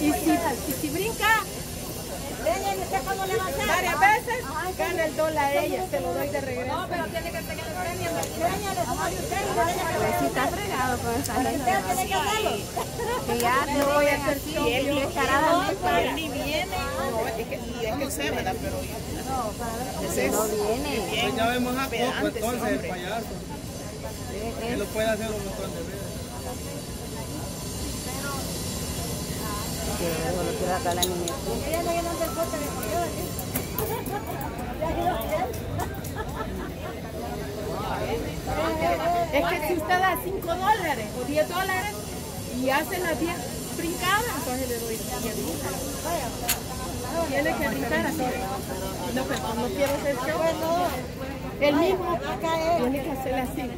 Y si, y si brinca varias veces, gana el dólar ella, se lo doy de regreso. No, pero tiene que Pues sí está fregado con esa gente. Que ya no voy a hacer fiel descaradamente. ni viene. No, es que, y es que ¿verdad? Pero yo. No viene. Pues ya vemos a poco entonces el payaso. Él lo puede hacer un montón de veces. Que lo quiero acá la niña. Es que si usted da 5 dólares o 10 dólares y hace las 10 brincadas, entonces le doy 10 dólares. Tiene que brincar así. No, pero no quiero hacer show. El mismo tiene que hacer así.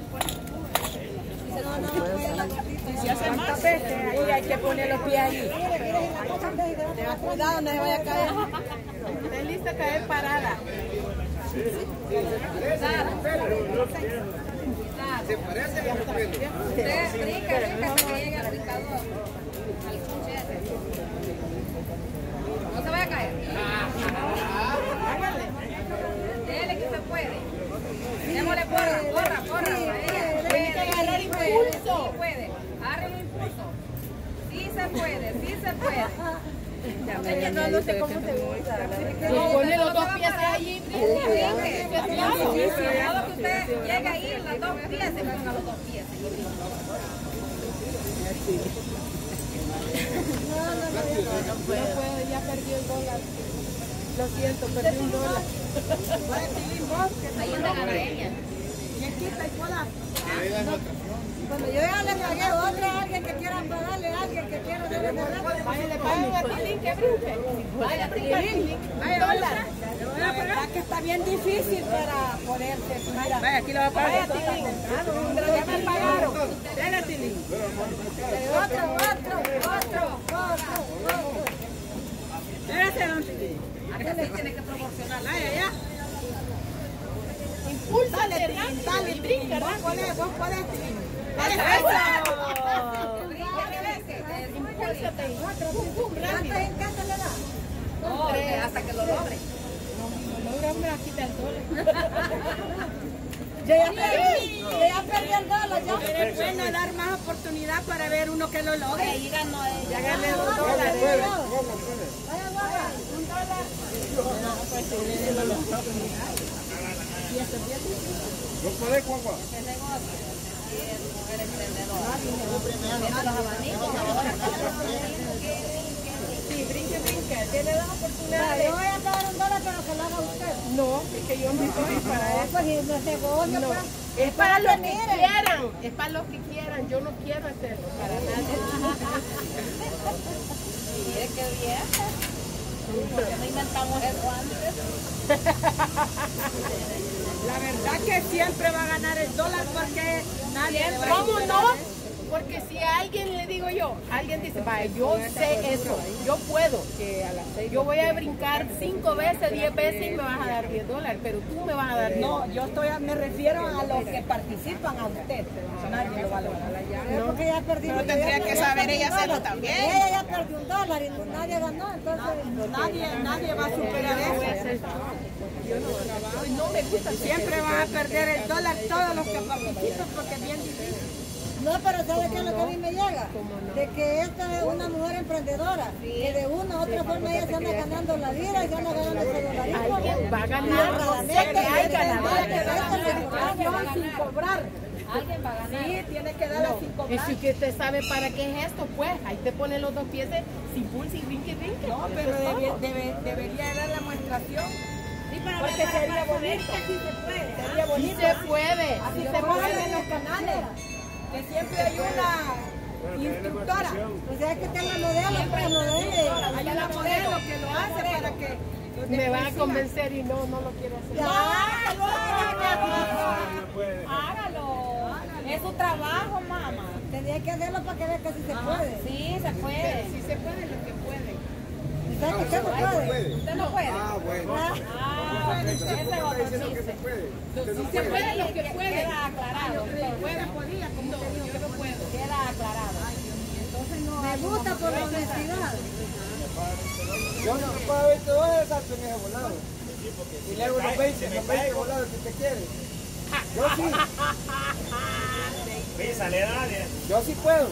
Si hace más veces, ahí hay que poner los pies ahí. Cuidado, no se vaya a caer. Está lista a caer parada. ¿Se parece a lo que viendo? Usted brinca, brinca hasta que llegue al brincador. Al cuchete. No se vaya a caer. Dele que usted puede. Démosle porra, porra, porra. Tiene que agarrar impulso. Sí puede. Agarre un impulso. Sí se puede, sí se puede. No, no sé cómo se usa. Pone los dos pies ahí. Cuidado que usted llegue ahí, los dos pies, se ponga los dos pies. No puedo, ya perdí el dólar. Lo siento, perdí un dólar. Ahí anda la ella. Cuando yo ya le pagué a otra, a alguien que quiera pagarle, a alguien que quiera devolver. Vaya, le pagan a Tilín que brinque. Vaya, Tilín. Vaya, dólar. La verdad que está bien difícil para ponerse. Mira, Vaya, aquí lo va a pagar. vaya, Tilín. Pero ya me pagaron. Venga, Tilín. Otro, otro, otro, otro, otro. Espérate, don Tilín. Sí tiene que proporcionar. Vaya, Tilín. Dale, y brinca, Vos podés, vos podés, Tilín. Eso. Brinque, regrese. Impúlsate. Pum, pum, ¿Cuánto rápido. en casa le da? No, hasta que lo logre. No, logra, me va a quitar el dólar. Yo ya perdí, yo ya perdí el dólar, ya. Pero es bueno dar más oportunidad para ver uno que lo logre. Ahí ganó ella. Ya gané dos dólares. Vaya, vaya, un dólar. ¿No puede, Juanpa? Sí, brinque, brinque. Tiene dos Yo voy a un dólar, pero que lo haga usted. No, es que yo para eso. Pues y no es negocio, No, pues. es para los que quieran, es para los que quieran, yo no quiero hacerlo para nadie. Mire qué bien. ¿Por qué no inventamos eso antes? La verdad que siempre va a ganar el dólar porque nadie ¿Cómo no? Porque si a alguien le digo yo, alguien dice, vaya, yo sé eso, yo puedo, yo voy a brincar cinco veces, diez veces y me vas a dar 10 dólares, pero tú me vas a dar 10 No, yo estoy, me refiero a los que participan a usted. Nadie lo. No, porque ya perdí. Pero tendría que saber ella hacerlo también. Ella ya perdió un dólar y nadie ganó, entonces. Nadie, nadie va a superar eso. No me gusta. Siempre van a perder el dólar todos los que participan porque es bien difícil. No, pero ¿sabe qué es lo que a mí me llega? De que esta es una mujer emprendedora. Que de una u otra forma ella se anda ganando la vida y se anda ganando ese dolarismo. Alguien va a ganar, no sin cobrar. Alguien va a ganar. Sí, tiene que darle sin cobrar. Y si que usted sabe para qué es esto, pues ahí te pone los dos pies de sin pulso y brinque, brinque. No, pero debería dar la demostración. Porque sería bonito. Sería bonito. Sí se puede. Así se puede en los canales. Que siempre hay una instructora. O sea, es que tenga modelo, pues modelo. Hay una modelo que lo hace para que me van a convencer y no, no lo quiero hacer. Hágalo. Es su trabajo, mamá. Tendría que hacerlo para que vea que sí se puede. Sí, se puede. Si se puede, lo que puede. ¿Sabes que usted no puede? Usted no puede. Ah, bueno. Es que se puede. Si se puede, lo que puede. Queda aclarado. Te digo, yo no puedo. Queda aclarado. Me gusta por la honestidad. Yo no pago 20 dólares, salto en ese volado. Y le hago los 20, los 20 volados que usted quiere. Yo sí, Písale, dale. yo sí puedo.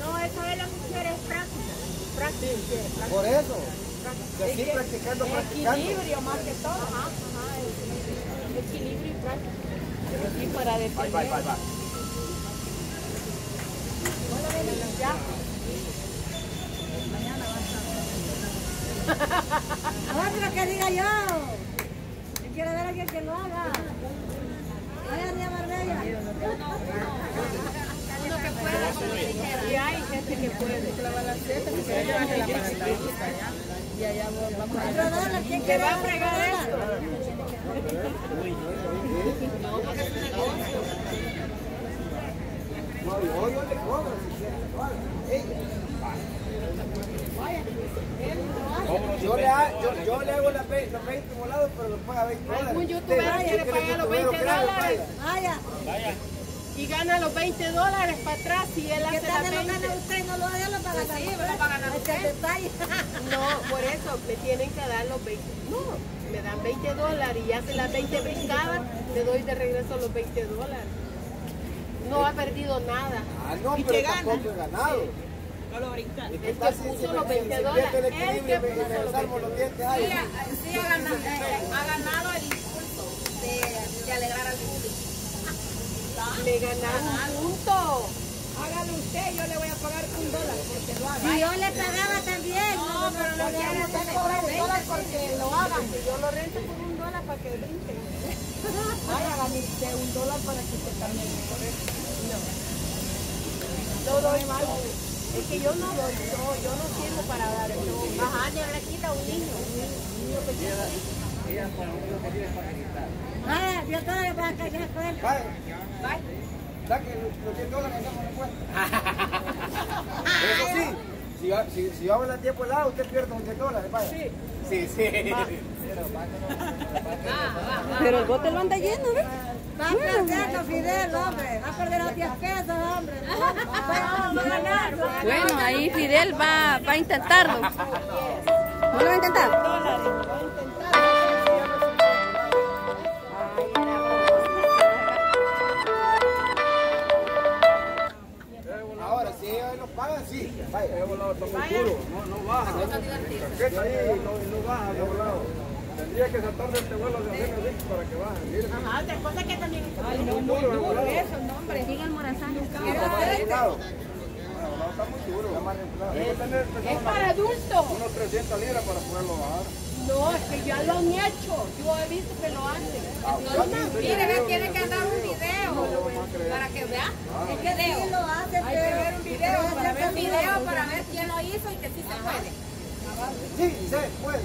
No, eso de las mujeres práctica. Práctica. Por eso. Que sí, practicando, practicando. Equilibrio más que todo. Ajá, ajá. el- Equilibrio y práctica. Y para Bye, bye, defender. bye, bye. Otro que diga yo. Yo quiero ver a alguien que lo haga. Vaya, María Marbella. Y hay gente que puede. Y allá vamos a dólar, ¿quién ¿Te quiere va a fregar esto? No, yo, yo le cobro si quiere. que lo haga. Ella. Yo le, ha- yo, yo le hago las ve- los 20 volados, pero los paga 20 dólares. Algún youtuber quiere pagar los youtuber 20 grande, dólares. vaya. Vaya, y gana los 20 dólares para atrás y él ¿qué hace las se lo 20. gana usted? No lo haga, lo paga Sí, pero lo va a ganar Ese es el detalle. No, por eso me tienen que dar los 20. No, me dan 20 dólares y hace las 20 brincadas, le doy de regreso los 20 dólares. No ha perdido nada. Ah, no, pero tampoco he ganado. El que Está- si- puso si- los si- 20 si dólares. el El que y y puso los desarmo 20 los dientes Sí, ha- sí ha, ganado, eh, ha ganado el impulso de, de alegrar al público. Le ganaron un punto. Hágalo usted, yo le voy a pagar un dólar porque lo haga. Si yo le pagaba también. No, pero no quiere Usted cobra un dólar porque lo hagan. que Yo lo rento por un dólar para que brinquen. Vaya, gane usted un dólar para que usted también No doy mal. Es que yo no doy, no, yo no sirvo para dar el show. Ajá, ni le quita un niño, un niño pequeño. Vaya, yo todo le voy a callar. Saque los los 10 dólares hacemos la cuenta. Eso sí, si yo, si, si yo hago la tiempo helado, usted pierde los 10 dólares, vaya. Sí. Sí, sí. Pero el bote lo anda lleno, ¿ves? Va a perder con Fidel, hombre. Va a perder los 10 pesos, hombre. Va a. Bueno, ahí Fidel va, va a intentarlo. ¿No lo va a intentar? Vaya. volado está muy duro, no, no baja. No, no baja de volado. Tendría que saltarse este vuelo de así para que baje. Mire, Ajá, que también está muy duro volado. Sigue el morazán. Está volado muy duro. Es para adultos. unos 300 libras para poderlo bajar. No, es que ya lo han hecho. Yo he visto que lo hacen. Mire, ve, tiene que dar un video para que vea. Es que sí lo hace, Hay que ver un video para ver un video para ver quién lo hizo y que sí se puede. Sí, se puede.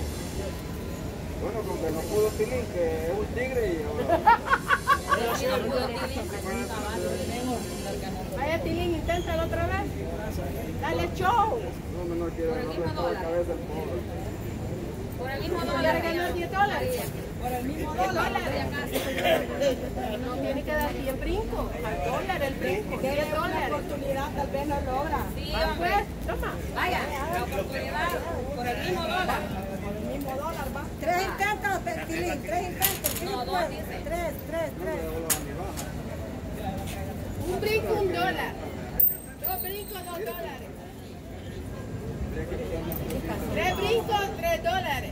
Bueno, con que no pudo Tilín, que es un tigre y Vaya, Tilín, inténtalo otra vez. Dale show. no, no, no no la cabeza el pobre. Por el mismo Ya dólar. ganó 10 dólares. Por el mismo dólar. No tiene que dar 10 brincos. Al dólar el brinco. 10 dólares. oportunidad tal vez no logra. Sí, Va, pues, toma. Vaya, la oportunidad por el mismo dólar. Tres intentos, te- Tilín, tres intentos. No, dos, dice. Tres, tres, tres. Un brinco, un dólar. Dos brincos, dos dólares. Tres brincos, tres dólares.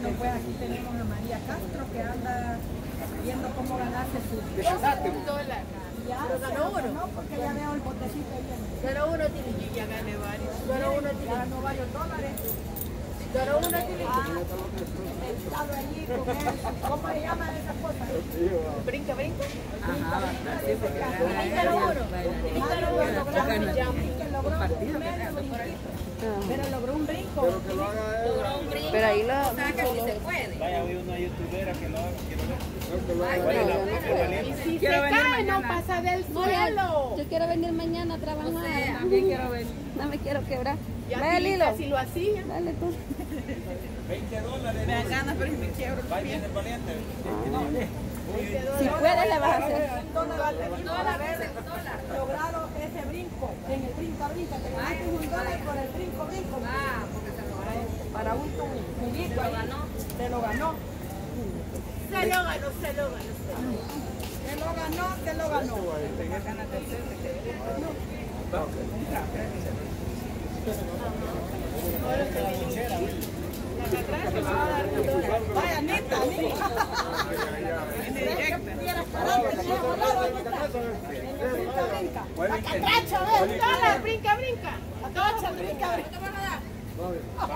Bueno, pues aquí tenemos a María Castro que anda viendo cómo ganarse su... Dólar. Ya, Pero ganó uno. No, porque ya veo el botecito lleno. Pero uno tiene, yo ya gané varios. Pero uno tiene, ganó varios dólares. pero uno con él. ¿Cómo se llaman esas cosas? Brinca, brinca. Bríncalo uno. Bríncalo uno. Logró un medio brinquito. Pero logró un brinco. Pero que lo haga él. Logró un brinco. Pero ahí lo... O sea que sí se puede. Vaya, hoy una youtubera que lo haga, quiero ver. Ay, ¿Cuál es la no, valiente? Si se Quiero cae, no pasa del suelo. yo quiero venir mañana a trabajar. O sea, también quiero venir. No me quiero quebrar. Ya Lilo. si lo hacía. Dale tú. 20 dólares. Me dan ganas, pero si me quiebro. Va bien el valiente. Si puedes, le vas a hacer. Un dólar, un dólar, un dólar. Logrado ese brinco, en el brinca brinca, te ganaste un dólar por el brinco brinco. Ah, porque se lo ganó. Para un juguito, Se lo ganó. te lo ganó. Se lo ganó, se lo ganó. Te lo ganó, te lo ganó. Vaya, neta, neta. Brinca, brinca.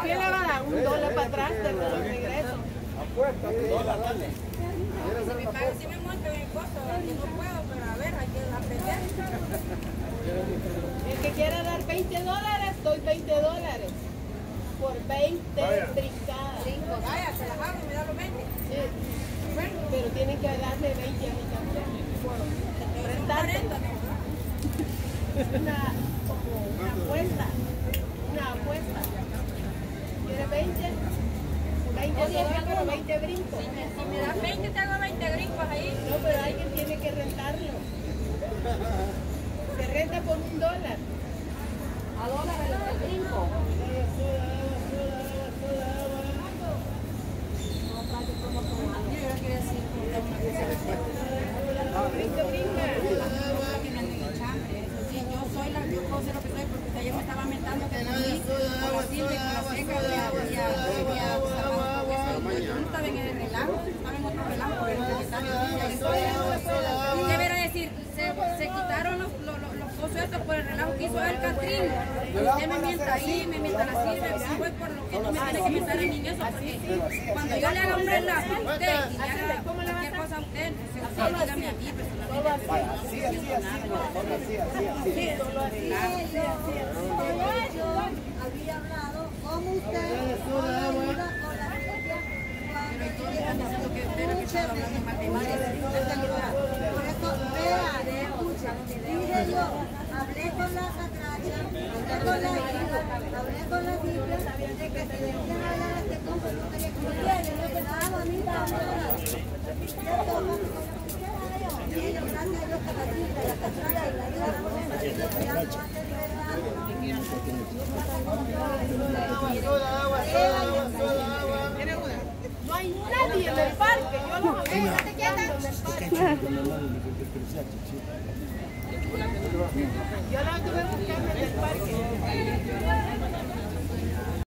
¿Quién le va a dar? Un dólar para atrás de regreso. Apuesta, dólar, dale. Si me si me en que no puedo, pero a ver, hay que aprender. El que quiera dar 20 dólares, doy 20 dólares. Por 20 brincadas. Vaya, se las hago me da los 20. Sí. Pero tienen que darme 20 a mí también. Por rentarme. Una, como una apuesta. Una apuesta. ¿Quieres 20? 20 dólares, pero 20 brincos. Si me das 20, te hago 20 gringos ahí. No, pero alguien tiene que rentarlo. Se renta por un dólar. A dólares el brinco. Brinca, brinca. Sí, yo soy la, yo puedo ser lo que soy porque ayer me estaba mentando que con mí, con la Silvia y con la seca había, había, había salvado con eso. Yo no estaba en el relajo, estaba en otro relajo por el comentario. ¿Qué verá decir? Se, se quitaron los, los, los, los cosas estos por que hizo el Catrín. Usted me mienta ahí, me mienta la Silvia, sí, pues por lo que no me tiene que mentar a mí en eso, porque cuando yo le haga un relajo a usted y le haga cualquier cosa a usted, pues usted dígame a mí personalmente. Así, así, así, no, así, así, así. Yo había hablado como ustedes con la ayuda, con la iglesia, por eso vean, escuchen, dije yo, nadie en el parque. Yo no veo. Yo la tuve buscando en el parque.